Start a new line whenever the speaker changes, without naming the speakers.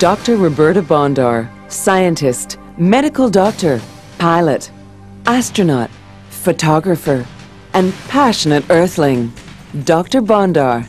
Dr. Roberta Bondar, scientist, medical doctor, pilot, astronaut, photographer, and passionate earthling. Dr. Bondar